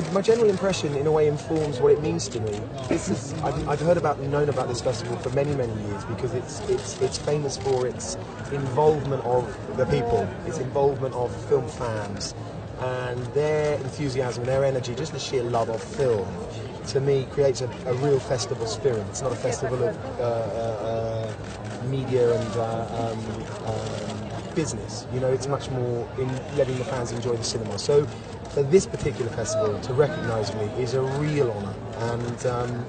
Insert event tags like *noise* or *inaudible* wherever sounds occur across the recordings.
the, my general impression, in a way, informs what it means to me. This is I've, I've heard about, known about this festival for many, many years because it's it's it's famous for its involvement of the people, its involvement of film fans, and their enthusiasm, their energy, just the sheer love of film. To me, creates a, a real festival spirit. It's not a festival of uh, uh, uh, media and uh, um, um, business. You know, it's much more in letting the fans enjoy the cinema. So for this particular festival to recognise me is a real honour, and um,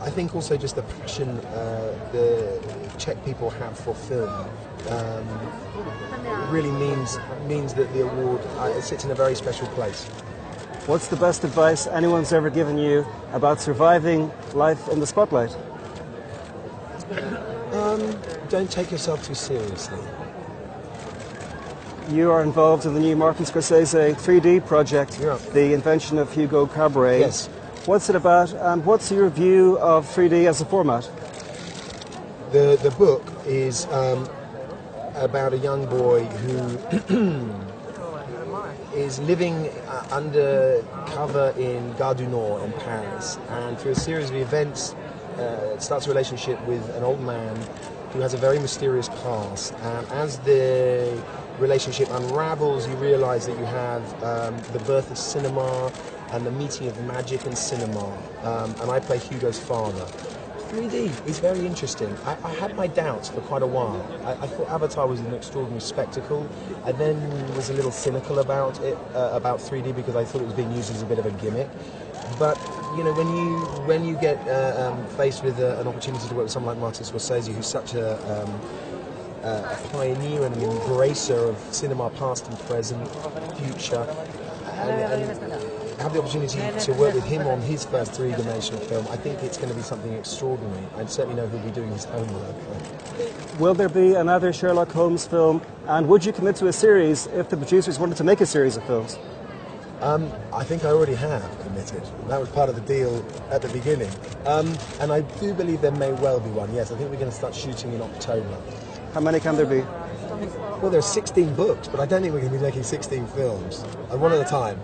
I think also just the passion uh, the Czech people have for film um, really means means that the award uh, sits in a very special place. What's the best advice anyone's ever given you about surviving life in the spotlight? Um, don't take yourself too seriously. You are involved in the new Martin Scorsese 3D project, Yeah. the invention of Hugo Cabret. Yes. What's it about, and what's your view of 3D as a format? The the book is um, about a young boy who *clears throat* is living uh, undercover in Gare du Nord in Paris, and through a series of events, uh, starts a relationship with an old man who has a very mysterious past. And as the relationship unravels, you realise that you have um, the birth of cinema and the meeting of magic and cinema. Um, and I play Hugo's father. 3D is very interesting. I, I had my doubts for quite a while. I, I thought Avatar was an extraordinary spectacle. I then was a little cynical about it, uh, about 3D, because I thought it was being used as a bit of a gimmick. But you know, when you when you get uh, um, faced with uh, an opportunity to work with someone like Martin Scorsese, who's such a um, a pioneer and an embracer of cinema, past and present, future, and, and have the opportunity to work with him on his first three-dimensional film, I think it's going to be something extraordinary. I certainly know he'll be doing his homework. Will there be another Sherlock Holmes film, and would you commit to a series if the producers wanted to make a series of films? Um, I think I already have committed. That was part of the deal at the beginning. Um, and I do believe there may well be one, yes. I think we're going to start shooting in October. How many can there be? Well, there are 16 books, but I don't think we're going to be making 16 films. And one at a time.